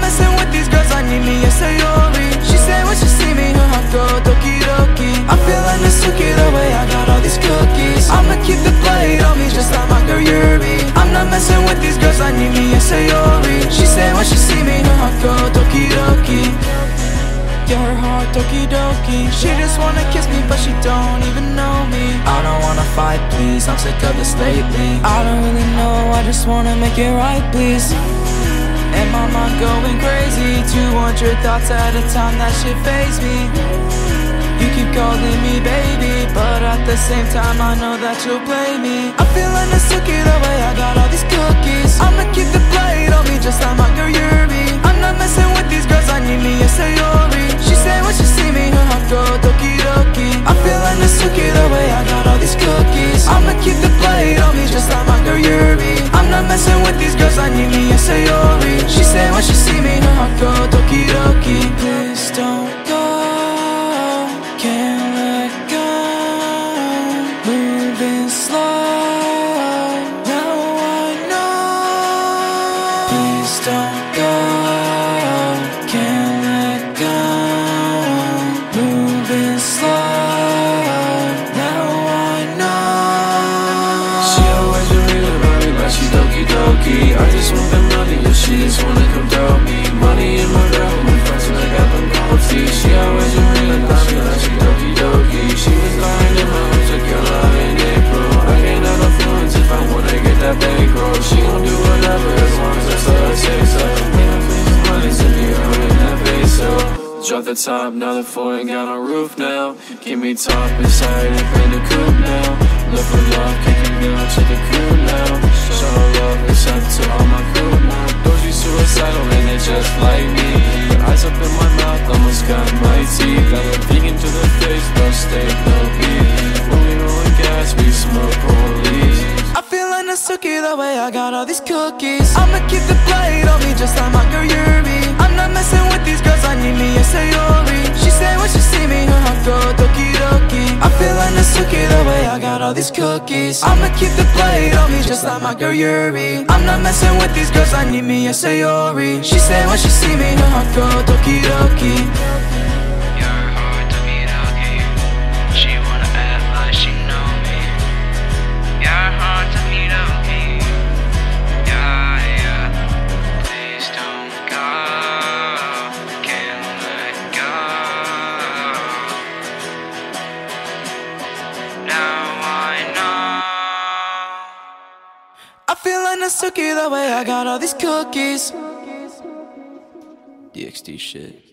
messing with these girls, I need me yes. She said what she sees me, I'm gonna dokie. I'm feeling the suki I got all these cookies. I'ma keep the plate on me, just I'm my girlby. I'm not messing with these girls, I need me, a Sayori. She say when she her heart doki doki She just wanna kiss me but she don't even know me. I don't wanna fight please, I'm sick of this lately. I don't really know, I just wanna make it right please. And my mind going crazy. 200 thoughts at a time, that shit phase me. You keep calling me baby But at the same time I know that you'll play me. I'm feeling the suki the way I got all these cookies. I'ma keep the blade on me just like my girl Keep the on me just like my girl Yuri I'm not messing with these girls, I need me a Sayori. She said when she see me, her heart go doki doki. Please don't go, can't let go. Moving slow, now I know. Please don't go, She always been real about me like she doki doki. I just want the money, yeah, she just wanna come throw me. Money in my girl, my friends and I got them feet She always been real about me like she doki doki. She was lying in my arms, took her out in April. I can't have no feelings if I wanna get that bankroll. She gon' do whatever as long as that's all I say So, man, I'm making money, send me out in that peso Drop the top, now the foreign got on roof now. Give me top inside and paint the coupe now Look for love, kicking down to the crew now. Show love, it's up to all my crew now. Be suicidal and they just like me. Your eyes up in my mouth, almost got my teeth. Got a vegan to the face, no steak, no beef When we rollin' gas, we smoke police I'm feeling the suki the way I got all these cookies. I'ma keep the blade on me just like my girl Yuri I'm not messing with these girls, I need me a Sayori feeling the suki the way I got all these cookies. I'ma keep the blade on me just like my girl Yuri. I'm not messing with these girls, I need me a Sayori. She said when she see me, her heart go doki doki the suki the way I got all these cookies. DXD shit